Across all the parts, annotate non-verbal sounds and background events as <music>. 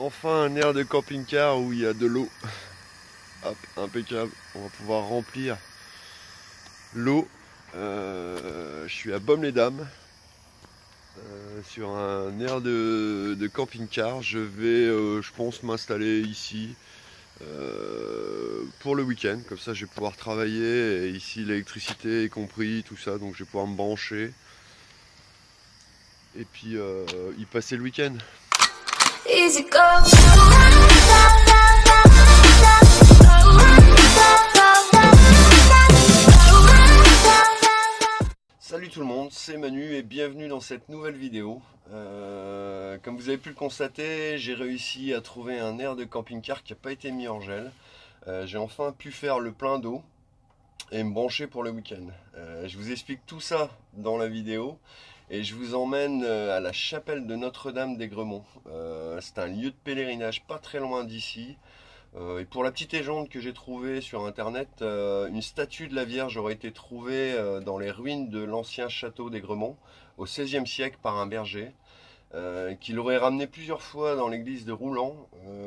Enfin un air de camping-car où il y a de l'eau. Hop, impeccable. On va pouvoir remplir l'eau. Euh, je suis à Baume-les-Dames. Euh, sur un air de, camping-car. Je vais, euh, je pense, m'installer ici pour le week-end. Comme ça, je vais pouvoir travailler. Ici, l'électricité est compris, tout ça. Donc, je vais pouvoir me brancher. Et puis, y passer le week-end. Salut tout le monde, c'est Manu et bienvenue dans cette nouvelle vidéo. Euh, comme vous avez pu le constater, j'ai réussi à trouver un air de camping-car qui n'a pas été mis en gel. Euh, j'ai enfin pu faire le plein d'eau et me brancher pour le week-end. Euh, je vous explique tout ça dans la vidéo et je vous emmène euh, à la chapelle de Notre-Dame d'Aigremont. Euh, c'est un lieu de pèlerinage pas très loin d'ici. Euh, et pour la petite légende que j'ai trouvée sur internet, une statue de la Vierge aurait été trouvée dans les ruines de l'ancien château d'Aigremont au XVIe siècle par un berger. qui l'aurait ramené plusieurs fois dans l'église de Roulan,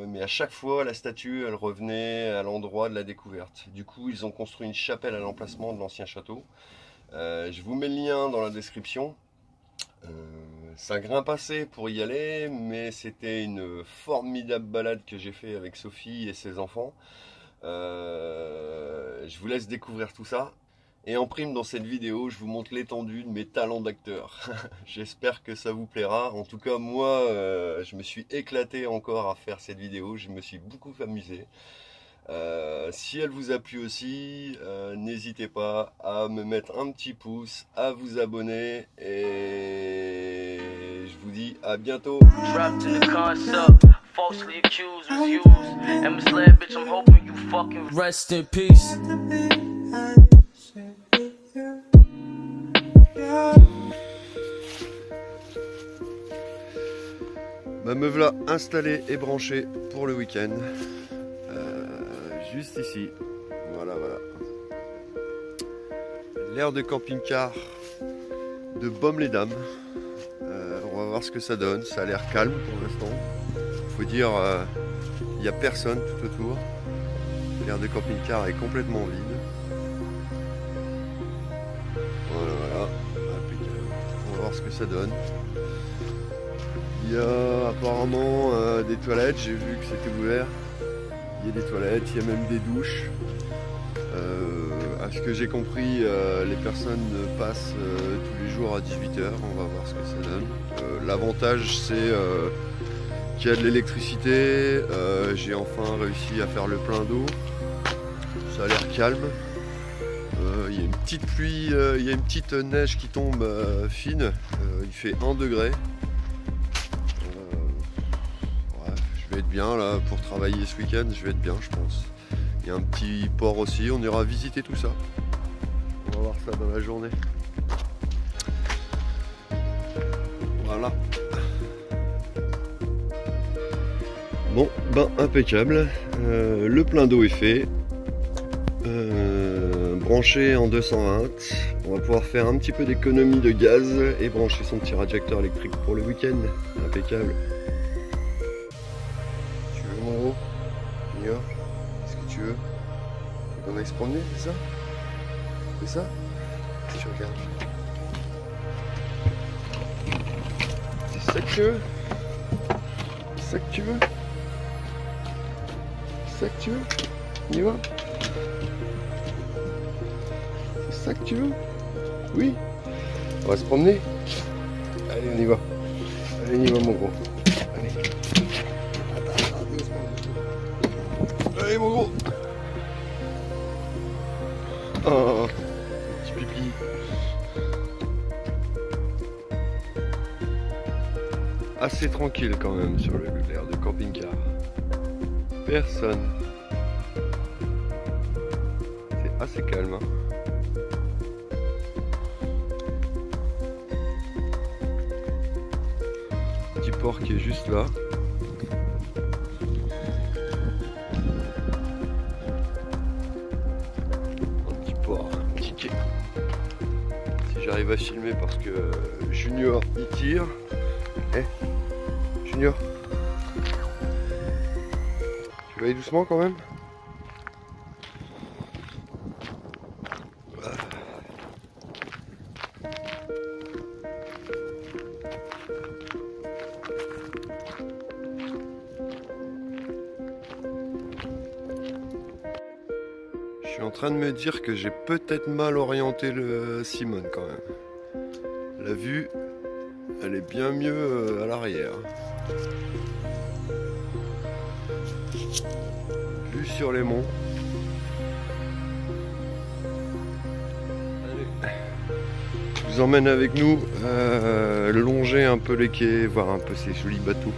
mais à chaque fois la statue elle revenait à l'endroit de la découverte. Du coup ils ont construit une chapelle à l'emplacement de l'ancien château. je vous mets le lien dans la description. Euh, ça grimpe assez pour y aller, mais c'était une formidable balade que j'ai fait avec Sophie et ses enfants. Euh, je vous laisse découvrir tout ça. Et en prime dans cette vidéo, je vous montre l'étendue de mes talents d'acteur. <laughs> J'espère que ça vous plaira. En tout cas, moi, euh, je me suis éclaté encore à faire cette vidéo. Je me suis beaucoup amusé. Euh, si elle vous a plu aussi, euh, n'hésitez pas à me mettre un petit pouce, à vous abonner et je vous dis à bientôt. Rest in peace. Ma me voilà installée et branchée pour le week-end juste ici. Voilà, voilà. L'air de camping-car de Baume-les-Dames. Euh, on va voir ce que ça donne. Ça a l'air calme pour l'instant. Faut dire, euh, il n'y a personne tout autour. L'air de camping-car est complètement vide. Voilà, voilà. On va voir ce que ça donne. Il y a apparemment euh, des toilettes, j'ai vu que c'était ouvert. Des toilettes, il y a même des douches. Euh, à ce que j'ai compris, euh, les personnes passent euh, tous les jours à 18h. On va voir ce que ça donne. L'avantage, c'est qu'il y a de l'électricité. j'ai enfin réussi à faire le plein d'eau. Ça a l'air calme. Il y a une petite pluie, il y a une petite neige qui tombe fine. il fait 1 degré. Bien là pour travailler ce week-end, je vais être bien je pense. Il y a un petit port aussi, on ira visiter tout ça. On va voir ça dans la journée. Voilà. Bon, ben impeccable. Euh, le plein d'eau est fait. Euh, branché en 220. On va pouvoir faire un petit peu d'économie de gaz et brancher son petit radiateur électrique pour le week-end. Impeccable. Va se promener, c'est ça? C'est ça? Tu regardes. C'est ça que tu veux? C'est ça que tu veux? C'est ça que tu veux? On y va? C'est ça que tu veux? Oui? On va se promener Allez, on y va. Allez, on y va, mon gros. Allez mon gros Oh Petit pipi Assez tranquille quand même sur l'air de camping-car. Personne. C'est assez calme. Hein. Petit port qui est juste là. Parce que Junior il tire. Eh, Junior. peux aller doucement quand même Je suis en train de me dire que j'ai peut-être mal orienté le Simone quand même. La vue, elle est bien mieux euh, à l'arrière. Vue sur les monts. Je vous emmène avec nous euh, longer un peu les quais, voir un peu ces jolis bateaux.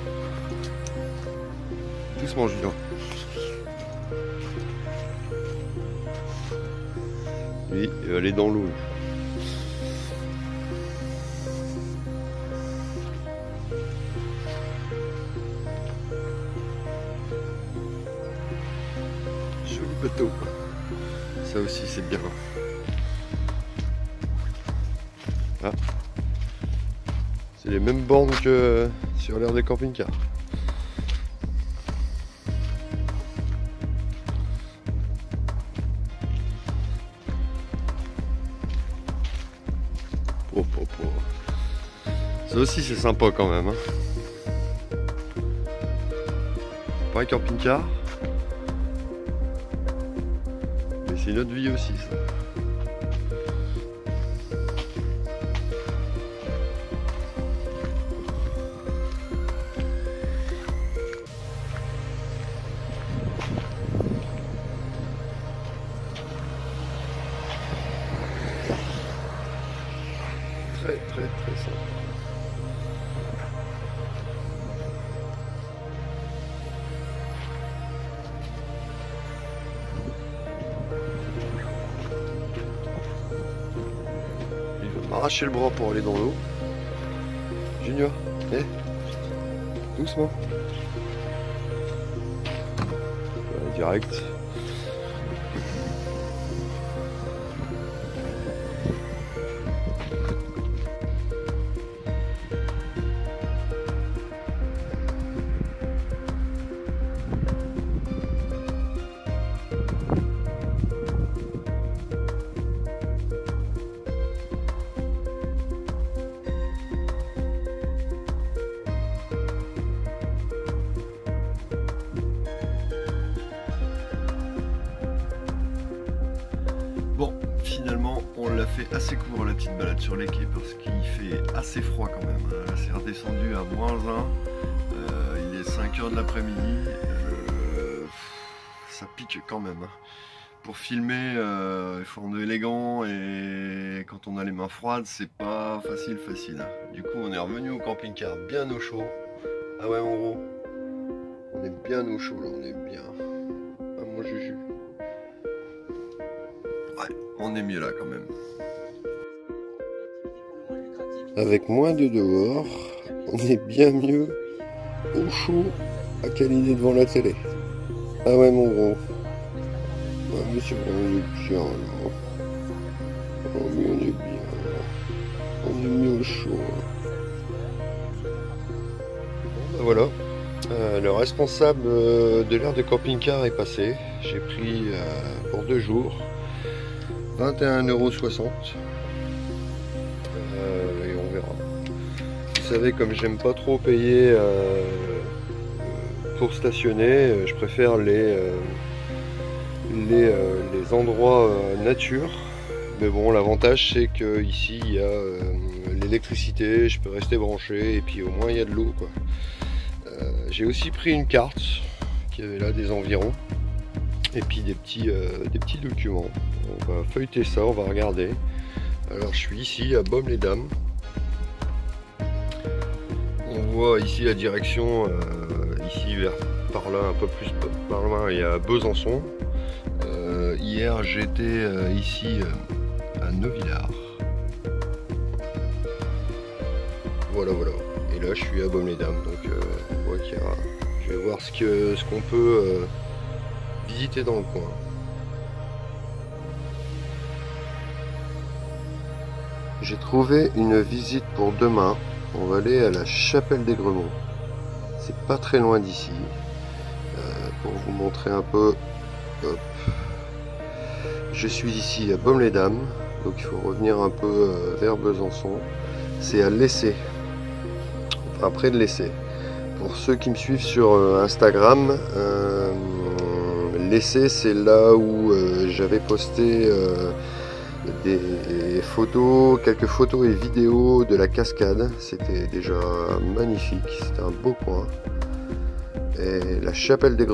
Doucement Julien. Oui, elle est dans l'eau. Ça aussi c'est bien. Ah. C'est les mêmes bornes que sur l'air des camping-cars. Oh, oh, oh. Ça aussi c'est sympa quand même. Hein. Pas un camping-car. C'est notre vie aussi ça. M'arracher le bras pour aller dans l'eau. Junior, eh Doucement. Direct. Finalement, on l'a fait assez court la petite balade sur les quais parce qu'il fait assez froid quand même. hein. Là, c'est redescendu à moins 1. Euh, il est 5h de l'après-midi. Euh, ça pique quand même. hein. Pour filmer, euh, il faut en élégant et quand on a les mains froides, c'est pas facile, facile. hein. Du coup, on est revenu au camping-car bien au chaud. Ah ouais, mon gros. On est bien au chaud là, on est bien. Ah, mon juju. On est mieux là quand même. Avec moins de dehors, on est bien mieux au chaud à câliner devant la télé. Ah ouais mon gros. Ah mais c'est vrai, on est bien là. Oh mais on est bien là. On est mieux au chaud. Bon bah voilà. Euh, le responsable euh, de l'aire de camping-car est passé. J'ai pris euh, pour deux jours 21,60€. Euh, et on verra. Vous savez, comme j'aime pas trop payer euh, euh, pour stationner, je préfère les, les, les endroits nature. Mais bon, l'avantage c'est que ici il y a l'électricité, je peux rester branché et puis au moins il y a de l'eau. J'ai aussi pris une carte qui avait là des environs et puis des petits, euh, des petits documents. On va feuilleter ça, on va regarder. Alors je suis ici à Baume-les-Dames. On voit ici la direction, euh, ici vers par là, un peu plus par loin, il y a Besançon. Euh, hier j'étais ici à Neuvillard. Voilà voilà. Et là je suis à Baume-les-Dames, donc on voit qu'il y a. Je vais voir ce que ce qu'on peut visiter dans le coin. J'ai trouvé une visite pour demain. On va aller à la chapelle des Gremons. C'est pas très loin d'ici. euh, pour vous montrer un peu. Je suis ici à Baume-les-Dames, donc il faut revenir un peu euh, vers Besançon. C'est à Laisser, enfin près de Laisser. Pour ceux qui me suivent sur Instagram, C'est là où j'avais posté des photos, quelques photos et vidéos de la cascade. C'était déjà magnifique, c'était un beau coin. Et la chapelle des.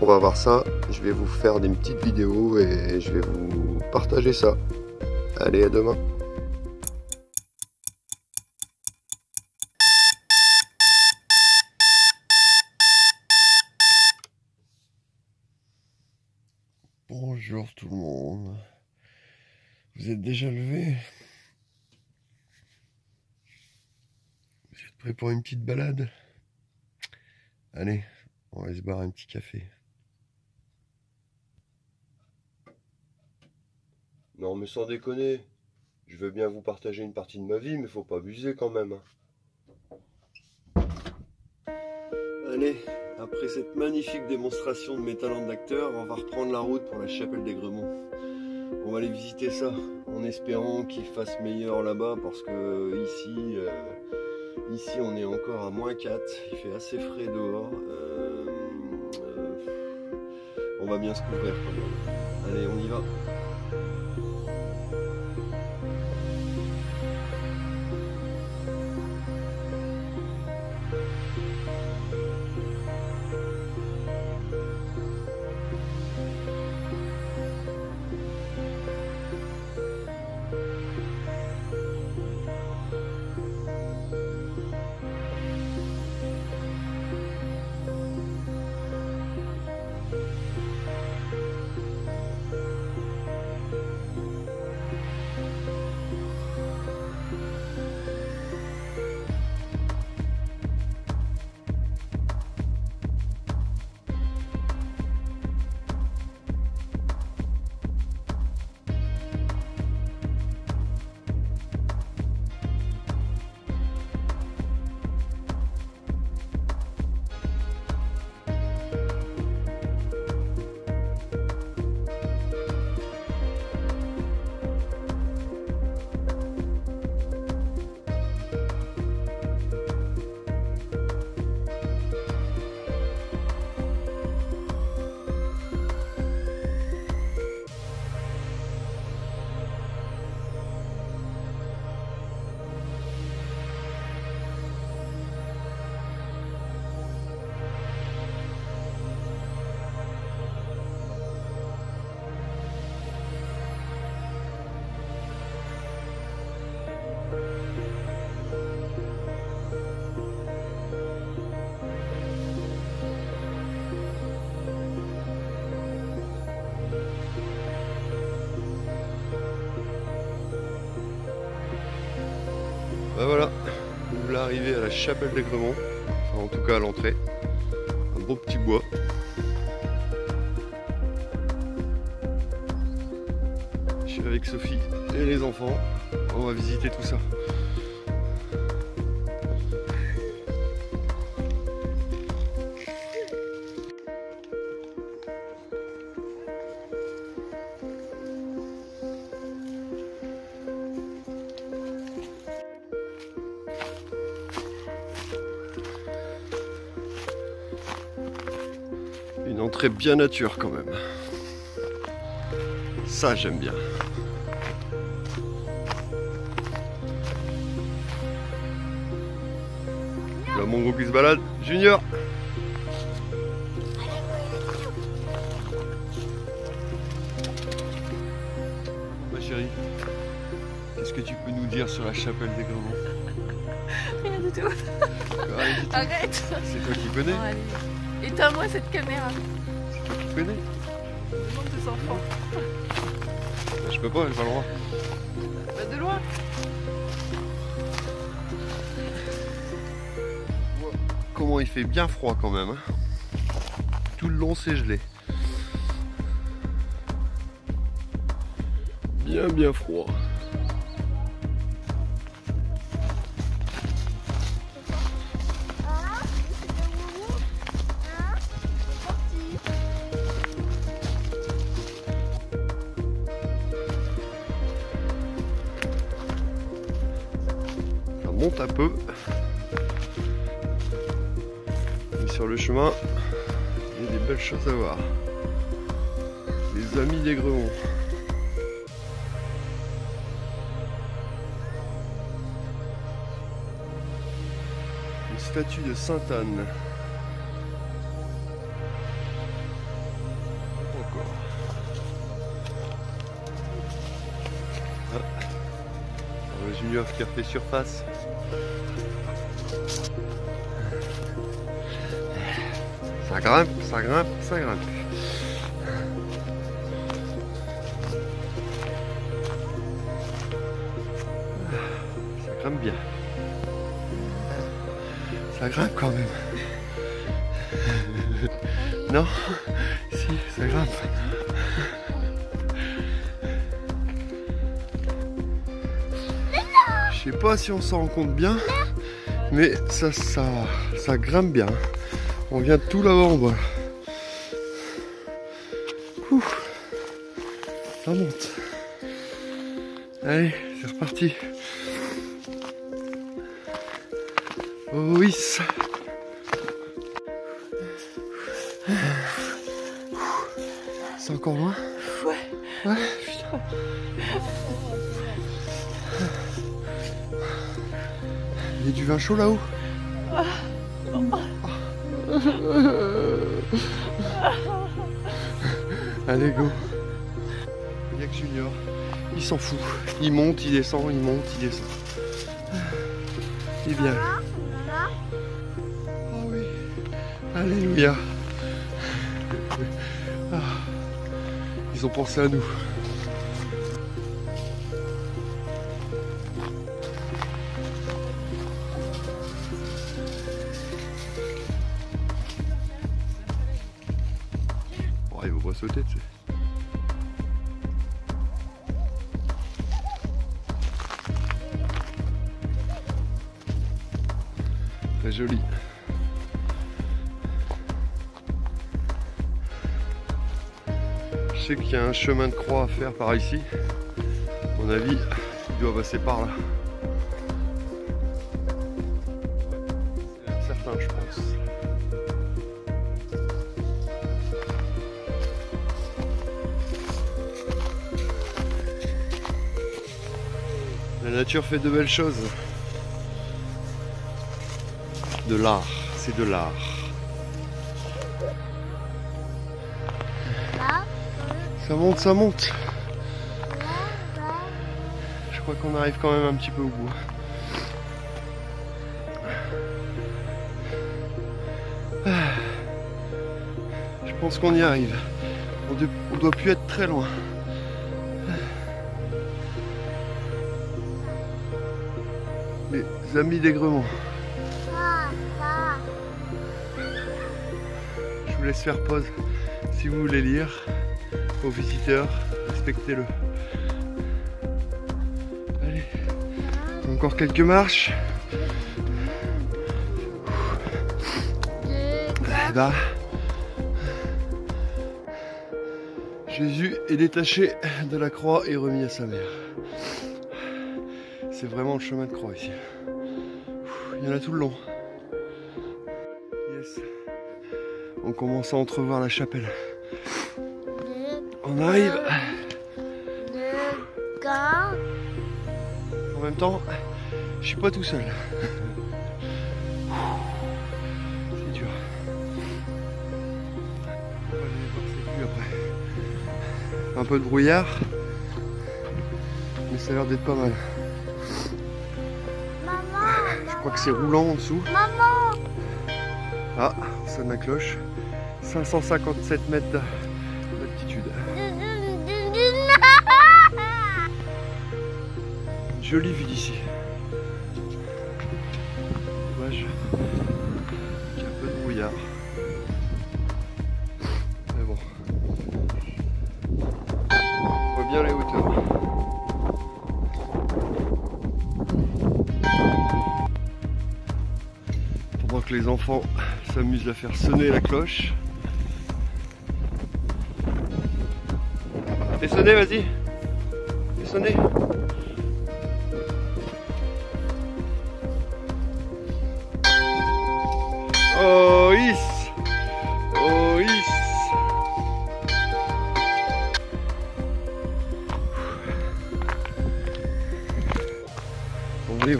On va voir ça. Je vais vous faire des petites vidéos et je vais vous partager ça. Allez, à demain. Bonjour tout le monde. Vous êtes déjà levé? Vous êtes prêts pour une petite balade? Allez, on va se boire un petit café. Non mais sans déconner, je veux bien vous partager une partie de ma vie, mais faut pas abuser quand même. Allez après cette magnifique démonstration de mes talents d'acteur, on va reprendre la route pour la chapelle des Gremons. On va aller visiter ça en espérant qu'il fasse meilleur là-bas parce que ici, euh, ici on est encore à moins 4, il fait assez frais dehors. Euh, euh, on va bien se couvrir. Allez, on y va. Chapelle des Gremons, enfin en tout cas à l'entrée. Un beau petit bois. Je suis avec Sophie et les enfants. On va visiter tout ça. Entrée bien nature quand même. Ça j'aime bien. Là mon gros qui se balade. Junior Ma chérie, qu'est-ce que tu peux nous dire sur la chapelle des Grands Rien du tout. Arrête. C'est toi qui connais. Éteins-moi cette caméra. Qui connais Demande des enfants. Bah, Je peux pas, j'ai pas le droit. Bah, de loin. Comment il fait bien froid quand même. hein. Tout le long c'est gelé. Bien bien froid. Un peu. Et sur le chemin, il y a des belles choses à voir. Les amis des Gremons. Une statue de Sainte-Anne. Qui refait surface. Ça grimpe, ça grimpe, ça grimpe. Ça grimpe bien. Ça grimpe quand même. Non Si, ça grimpe. Je sais pas si on s'en rend compte bien, mais ça, ça, ça grimpe bien. On vient tout là-bas en bas. Ouh. Ça monte. Allez, c'est reparti. Oh oui. C'est encore loin? Ouais. Ouais, putain. Il y a du vin chaud là-haut Allez, go. Il y a que Junior. Il s'en fout. Il monte, il descend, il monte, il descend. Il bien. Oh oui. Alléluia. Ah. Ils ont pensé à nous. Chemin de croix à faire par ici. À mon avis, il doit passer par là. Certain, je pense. La nature fait de belles choses. De l'art, c'est de l'art. Ça monte, ça monte. Je crois qu'on arrive quand même un petit peu au bout. Je pense qu'on y arrive. On, de- on doit plus être très loin. Les amis d'Aigremont. Je vous laisse faire pause si vous voulez lire. Visiteurs, respectez-le. Encore quelques marches. Jésus est détaché de la croix et remis à sa mère. C'est vraiment le chemin de croix ici. Il y en a tout le long. Yes. On commence à entrevoir la chapelle. On arrive. En même temps, je suis pas tout seul. <laughs> C'est dur. Après. Un peu de brouillard. Mais ça a l'air d'être pas mal. Je crois que c'est roulant en dessous. Maman Ah, ça sonne la cloche. 557 mètres Jolie vue d'ici. Dommage y a un peu de brouillard. Mais bon. On voit bien les hauteurs. Pendant que les enfants s'amusent à faire sonner la cloche. Fais sonner, vas-y. Fais sonner.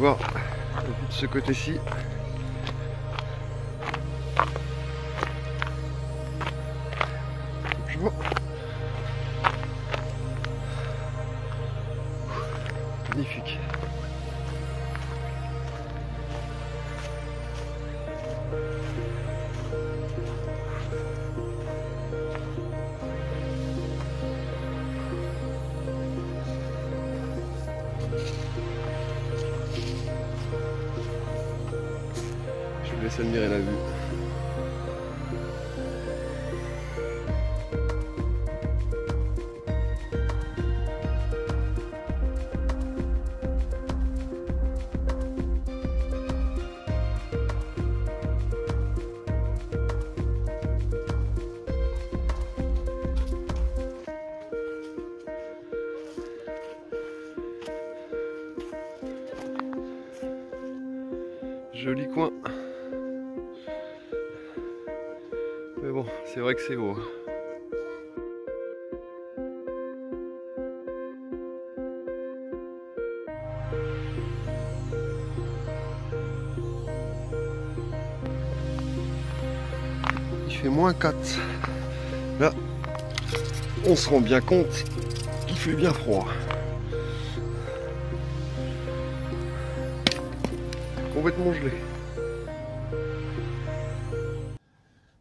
Voir de ce côté-ci. Magnifique. Laisse admirer la vue. Joli coin. C'est vrai que c'est haut. Il fait moins 4. Là, on se rend bien compte qu'il fait bien froid. complètement gelé.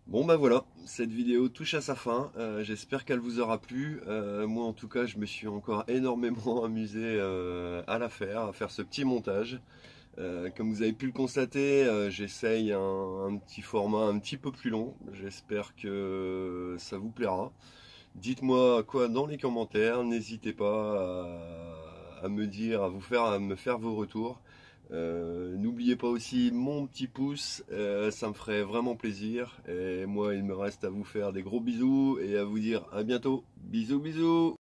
Bon bah voilà, cette vidéo touche à sa fin, euh, j'espère qu'elle vous aura plu. Euh, moi en tout cas je me suis encore énormément <laughs> amusé euh, à la faire, à faire ce petit montage. Comme vous avez pu le constater, j'essaye un, un, petit format un petit peu plus long, j'espère que ça vous plaira. Dites-moi quoi dans les commentaires, n'hésitez pas à, à, me dire, à vous faire, à me faire vos retours. Euh, N'oubliez pas aussi mon petit pouce, euh, ça me ferait vraiment plaisir. Et moi, il me reste à vous faire des gros bisous et à vous dire à bientôt. Bisous, bisous